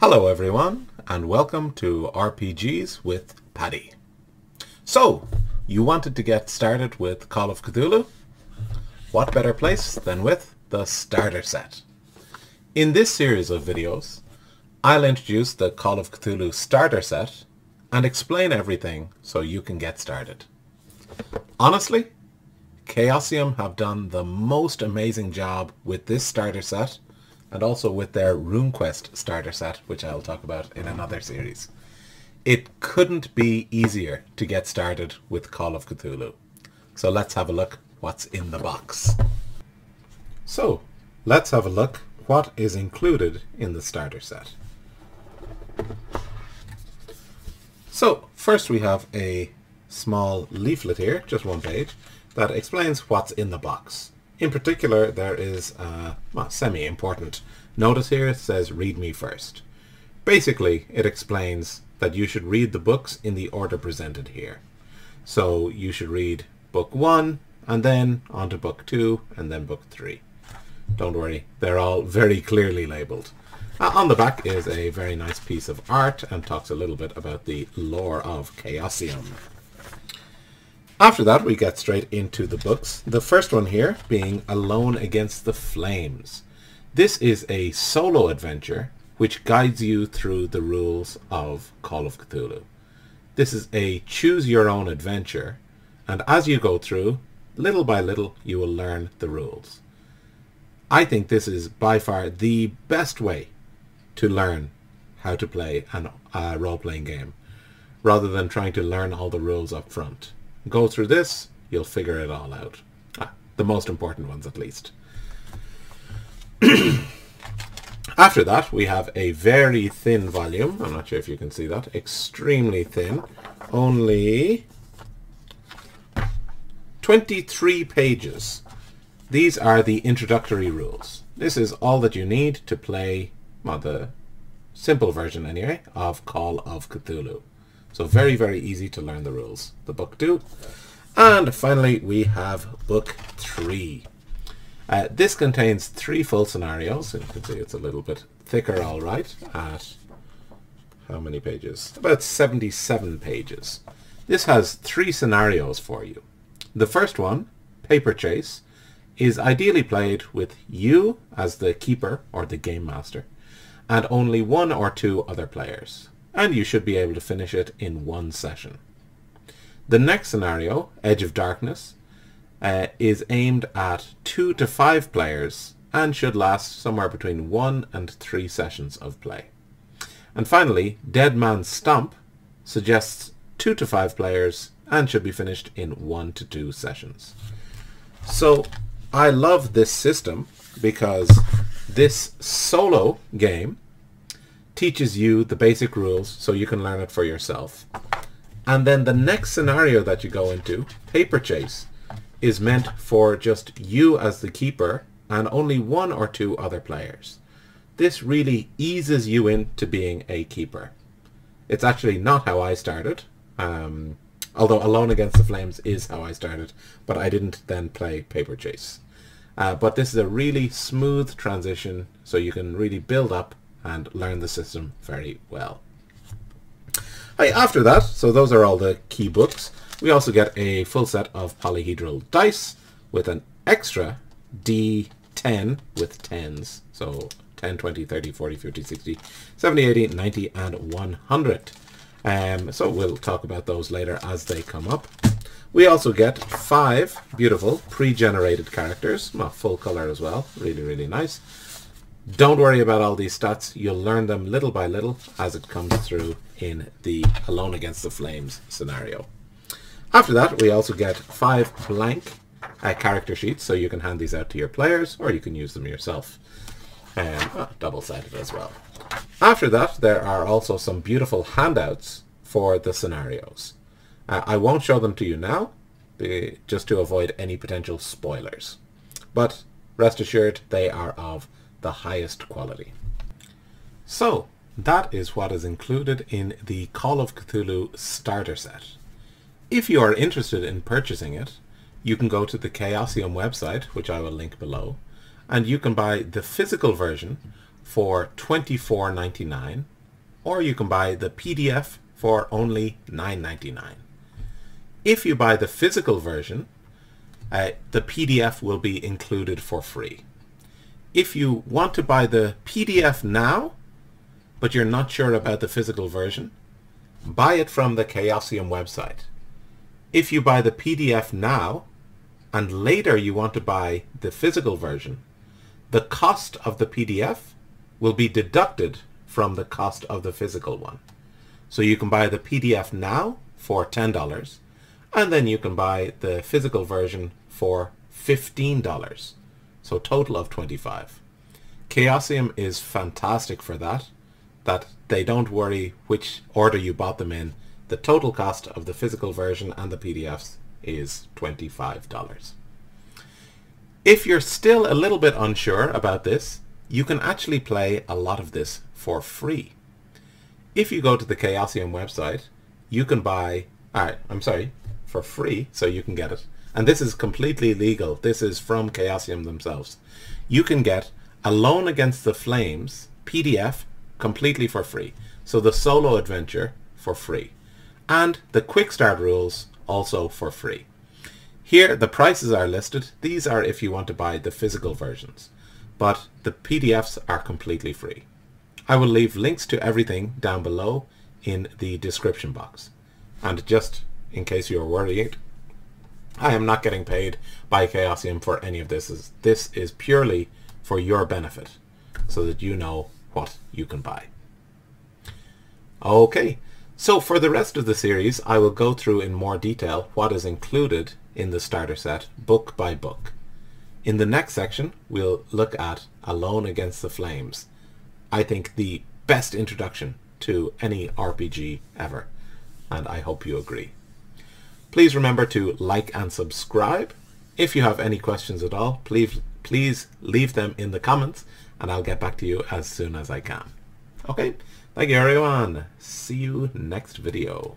Hello everyone and welcome to RPGs with Paddy. So, you wanted to get started with Call of Cthulhu? What better place than with the starter set? In this series of videos, I'll introduce the Call of Cthulhu starter set and explain everything so you can get started. Honestly, Chaosium have done the most amazing job with this starter set and also with their RuneQuest starter set, which I'll talk about in another series. It couldn't be easier to get started with Call of Cthulhu. So let's have a look what's in the box. So let's have a look what is included in the starter set. So first we have a small leaflet here, just one page, that explains what's in the box. In particular, there is a well, semi-important notice here. It says, read me first. Basically, it explains that you should read the books in the order presented here. So you should read book one, and then on to book two, and then book three. Don't worry, they're all very clearly labeled. Uh, on the back is a very nice piece of art and talks a little bit about the lore of Chaosium. After that, we get straight into the books. The first one here being Alone Against the Flames. This is a solo adventure which guides you through the rules of Call of Cthulhu. This is a choose your own adventure, and as you go through, little by little, you will learn the rules. I think this is by far the best way to learn how to play a uh, role-playing game, rather than trying to learn all the rules up front. Go through this, you'll figure it all out. Ah, the most important ones, at least. After that, we have a very thin volume. I'm not sure if you can see that. Extremely thin. Only 23 pages. These are the introductory rules. This is all that you need to play, well, the simple version anyway, of Call of Cthulhu. So very, very easy to learn the rules. The book two. And finally, we have book three. Uh, this contains three full scenarios. You can see it's a little bit thicker, all right, at how many pages? About 77 pages. This has three scenarios for you. The first one, Paper Chase, is ideally played with you as the keeper or the game master and only one or two other players and you should be able to finish it in one session. The next scenario, Edge of Darkness, uh, is aimed at two to five players and should last somewhere between one and three sessions of play. And finally, Dead Man's Stomp suggests two to five players and should be finished in one to two sessions. So I love this system because this solo game teaches you the basic rules so you can learn it for yourself. And then the next scenario that you go into, Paper Chase, is meant for just you as the keeper and only one or two other players. This really eases you into being a keeper. It's actually not how I started, um, although Alone Against the Flames is how I started, but I didn't then play Paper Chase. Uh, but this is a really smooth transition, so you can really build up and learn the system very well. Right, after that, so those are all the key books, we also get a full set of polyhedral dice with an extra D10 with 10s. So 10, 20, 30, 40, 50, 60, 70, 80, 90, and 100. Um, so we'll talk about those later as they come up. We also get five beautiful pre-generated characters, well, full color as well, really, really nice. Don't worry about all these stats. You'll learn them little by little as it comes through in the Alone Against the Flames scenario. After that, we also get five blank uh, character sheets, so you can hand these out to your players, or you can use them yourself. Um, oh, double-sided as well. After that, there are also some beautiful handouts for the scenarios. Uh, I won't show them to you now, just to avoid any potential spoilers. But rest assured, they are of the highest quality. So, that is what is included in the Call of Cthulhu starter set. If you are interested in purchasing it, you can go to the Chaosium website, which I will link below, and you can buy the physical version for $24.99 or you can buy the PDF for only $9.99. If you buy the physical version, uh, the PDF will be included for free. If you want to buy the PDF now, but you're not sure about the physical version, buy it from the Chaosium website. If you buy the PDF now, and later you want to buy the physical version, the cost of the PDF will be deducted from the cost of the physical one. So you can buy the PDF now for $10 and then you can buy the physical version for $15. So total of 25. Chaosium is fantastic for that, that they don't worry which order you bought them in. The total cost of the physical version and the PDFs is $25. If you're still a little bit unsure about this, you can actually play a lot of this for free. If you go to the Chaosium website, you can buy, alright, I'm sorry, for free, so you can get it. And this is completely legal. This is from Chaosium themselves. You can get Alone Against the Flames PDF completely for free. So the solo adventure for free. And the quick start rules also for free. Here the prices are listed. These are if you want to buy the physical versions. But the PDFs are completely free. I will leave links to everything down below in the description box. And just in case you're worried, I am not getting paid by Chaosium for any of this. This is purely for your benefit so that you know what you can buy. Okay, so for the rest of the series, I will go through in more detail what is included in the starter set, book by book. In the next section, we'll look at Alone Against the Flames. I think the best introduction to any RPG ever, and I hope you agree. Please remember to like and subscribe. If you have any questions at all, please, please leave them in the comments and I'll get back to you as soon as I can. Okay, thank you everyone. See you next video.